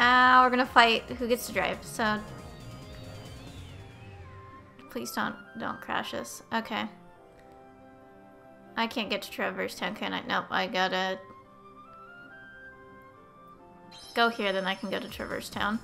now we're gonna fight who gets to drive, so... Please don't, don't crash us. Okay. I can't get to Traverse Town, can I? Nope, I gotta... Go here, then I can go to Traverse Town.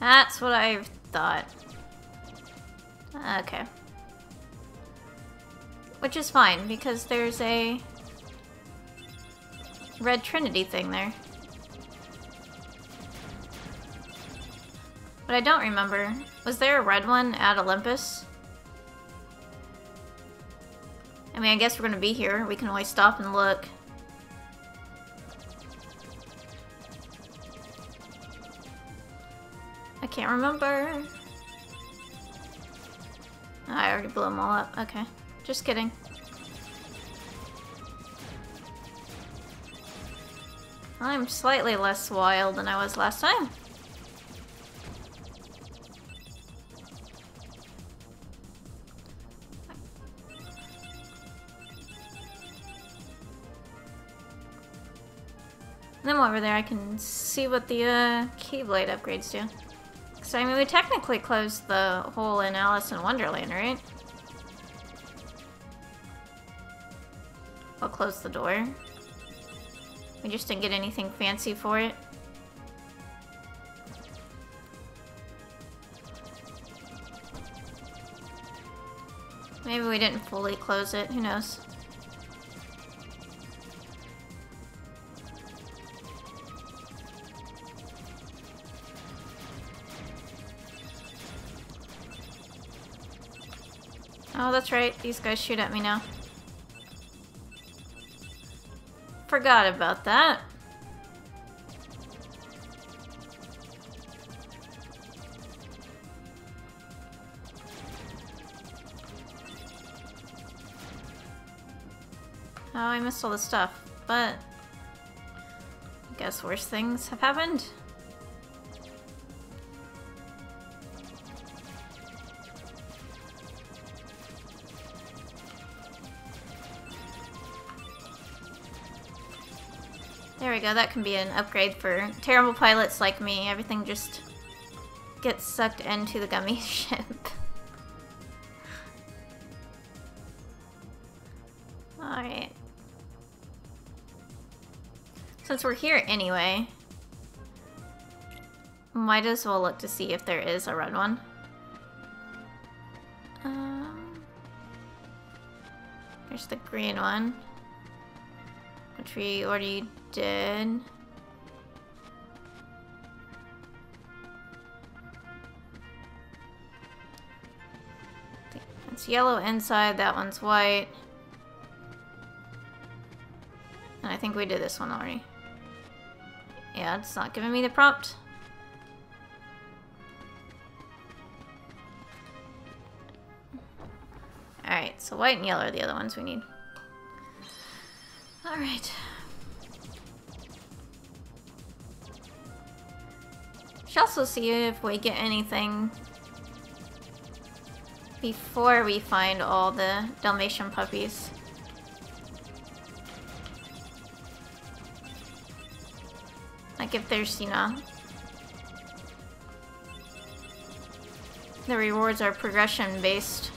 That's what I thought. Okay. Which is fine, because there's a... Red Trinity thing there. But I don't remember. Was there a red one at Olympus? I mean, I guess we're gonna be here. We can always stop and look. I can't remember. Ah, I already blew them all up. Okay. Just kidding. I'm slightly less wild than I was last time. Then over there I can see what the uh, Keyblade upgrades do. So, I mean, we technically closed the hole in Alice in Wonderland, right? We'll close the door. We just didn't get anything fancy for it. Maybe we didn't fully close it, who knows. Oh, that's right. These guys shoot at me now. Forgot about that. Oh, I missed all the stuff, but... I guess worse things have happened. Go, that can be an upgrade for terrible pilots like me. Everything just gets sucked into the Gummi ship. Alright. Since we're here anyway, might as well look to see if there is a red one. Um, there's the green one, which we already It's yellow inside, that one's white. And I think we did this one already. Yeah, it's not giving me the prompt. Alright, so white and yellow are the other ones we need. Alright. Should also see if we get anything before we find all the Dalmatian puppies. Like if there's, you know, the rewards are progression based.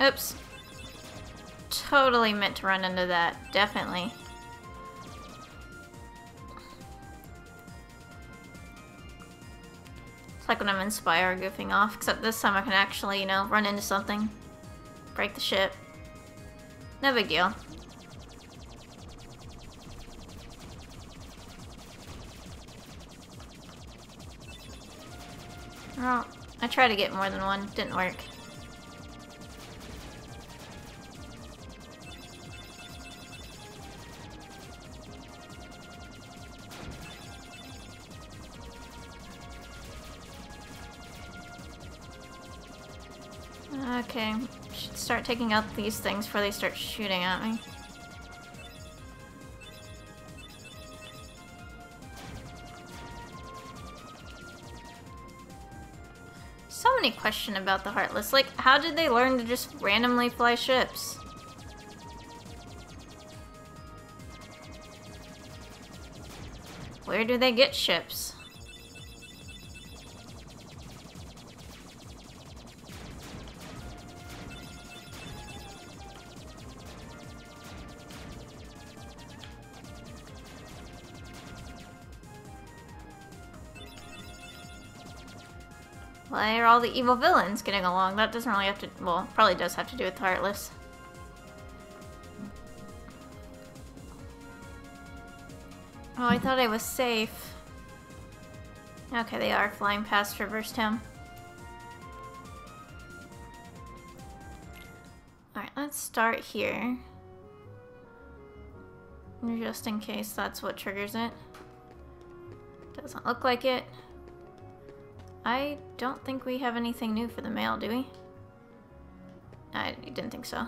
Oops. Totally meant to run into that, definitely. It's like when I'm in Spire goofing off, except this time I can actually, you know, run into something. Break the ship. No big deal. Well, I tried to get more than one, didn't work. Okay, should start taking out these things before they start shooting at me. So many question about the Heartless. Like, how did they learn to just randomly fly ships? Where do they get ships? Why are all the evil villains getting along? That doesn't really have to, well, probably does have to do with Heartless. Oh, I thought I was safe. Okay, they are flying past Traverse Town. Alright, let's start here. Just in case that's what triggers it. Doesn't look like it. I don't think we have anything new for the mail, do we? I didn't think so.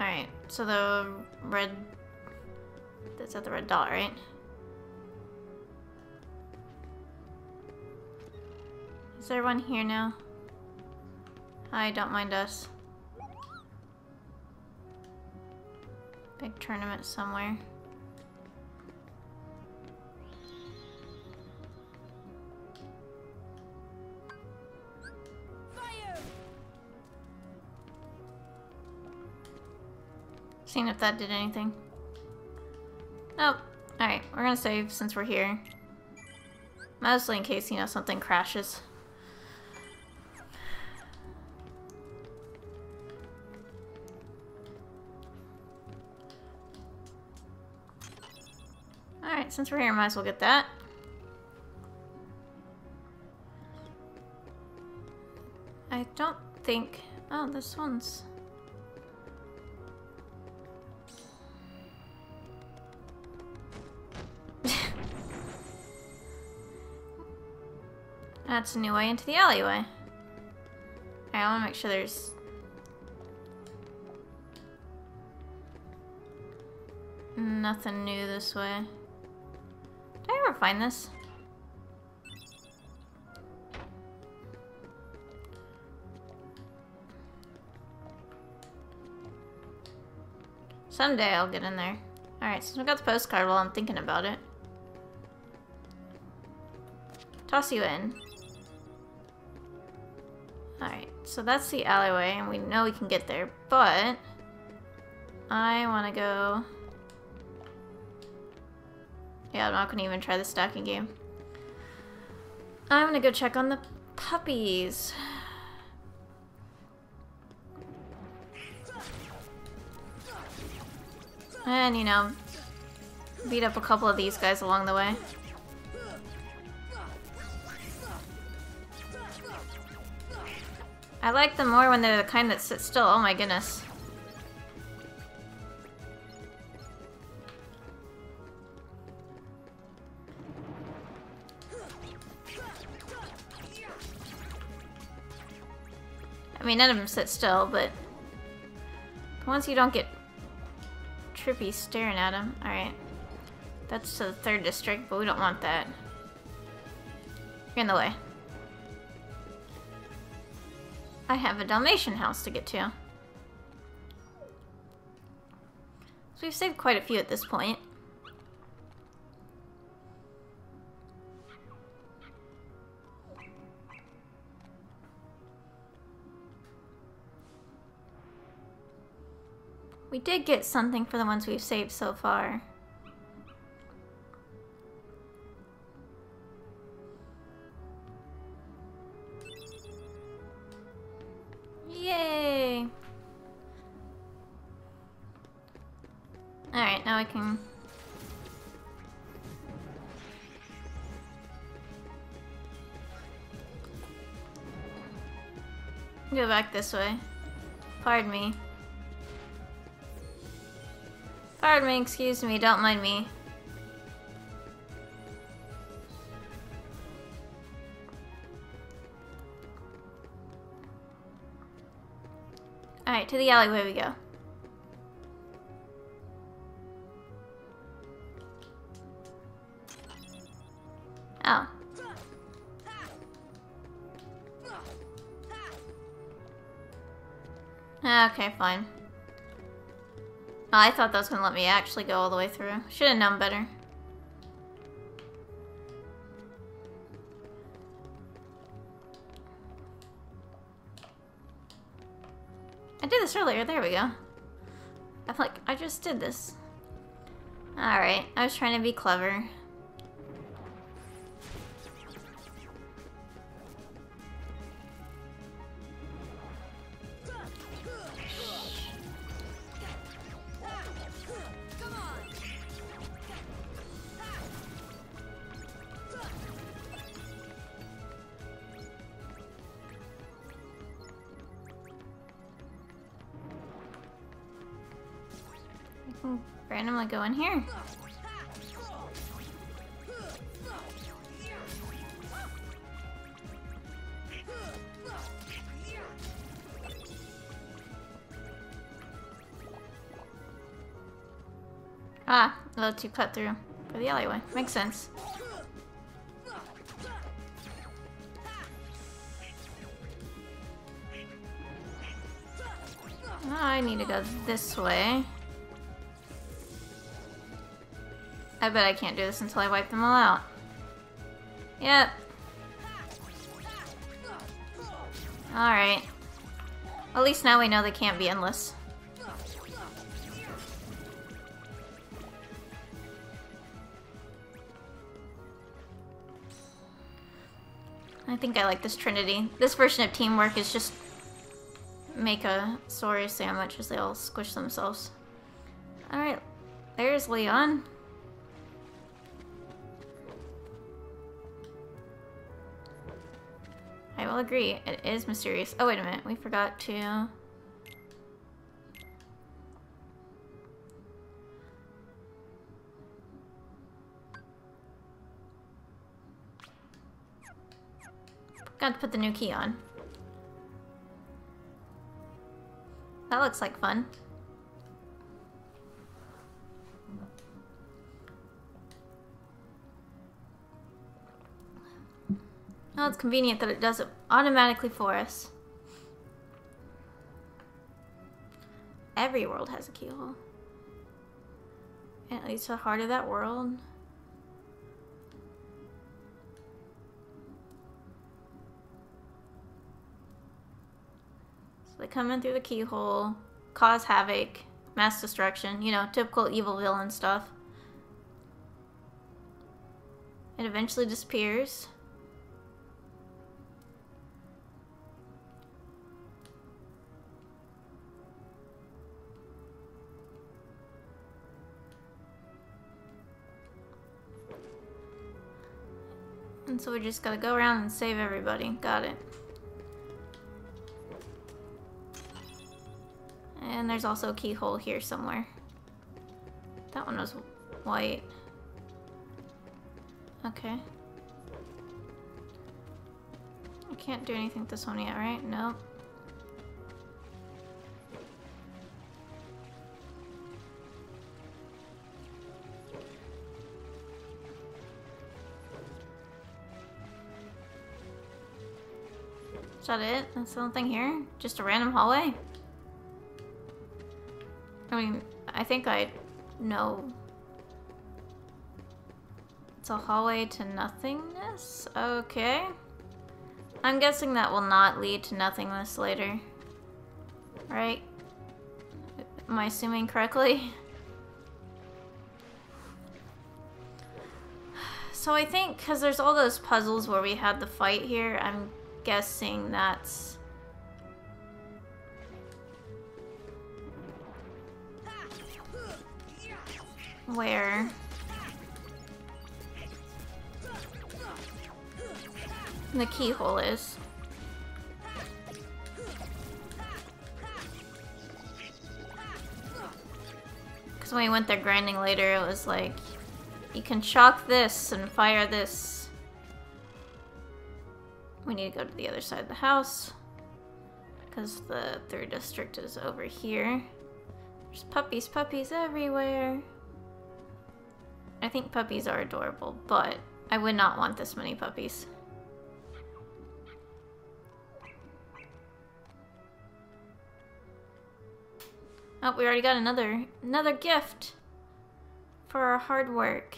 Alright, so the red... That's at the red dot, right? Is there one here now? I don't mind us. Big tournament somewhere. Seeing if that did anything. Nope. Alright, we're gonna save since we're here. Mostly in case, you know, something crashes. Alright, since we're here, might as well get that. I don't think... Oh, this one's... That's a new way into the alleyway. I want to make sure there's... Nothing new this way. Did I ever find this? Someday I'll get in there. Alright, so I got the postcard while I'm thinking about it. Toss you in. So that's the alleyway, and we know we can get there, but... I want to go... Yeah, I'm not going to even try the stacking game. I'm going to go check on the puppies. And, you know, beat up a couple of these guys along the way. I like them more when they're the kind that sit still. Oh my goodness. I mean, none of them sit still, but once you don't get trippy staring at them. Alright. That's to the third district, but we don't want that. You're in the way. I have a Dalmatian house to get to. So we've saved quite a few at this point. We did get something for the ones we've saved so far. Go back this way. Pardon me. Pardon me, excuse me, don't mind me. Alright, to the alleyway we go. Oh. Ah, okay, fine. Oh, I thought that was gonna let me actually go all the way through. Should have known better. I did this earlier, there we go. I'm like, I just did this. Alright, I was trying to be clever. Randomly go in here. Ah, a little too cut through for the alleyway. Makes sense. I need to go this way. I bet I can't do this until I wipe them all out. Yep. Alright. At least now we know they can't be endless. I think I like this trinity. This version of teamwork is just make a sorry sandwich as they all squish themselves. Alright, there's Leon. I will agree, it is mysterious. Oh, wait a minute, we forgot to... Got to put the new key on. That looks like fun. Well, it's convenient that it does it automatically for us. Every world has a keyhole. And at least the heart of that world. So they come in through the keyhole, cause havoc, mass destruction, you know, typical evil villain stuff. It eventually disappears. So we just gotta go around and save everybody. Got it. And there's also a keyhole here somewhere. That one was white. Okay. I can't do anything with this one yet, right? Nope. That it? That's the only thing here? Just a random hallway? I mean, I think I know. It's a hallway to nothingness? Okay. I'm guessing that will not lead to nothingness later. Right? Am I assuming correctly? So I think, because there's all those puzzles where we had the fight here, I'm guessing that's... Where? The keyhole is. Because when we went there grinding later, it was like, you can chalk this and fire this need to go to the other side of the house. Because the third district is over here. There's puppies, puppies everywhere. I think puppies are adorable, but I would not want this many puppies. Oh, we already got another another gift for our hard work.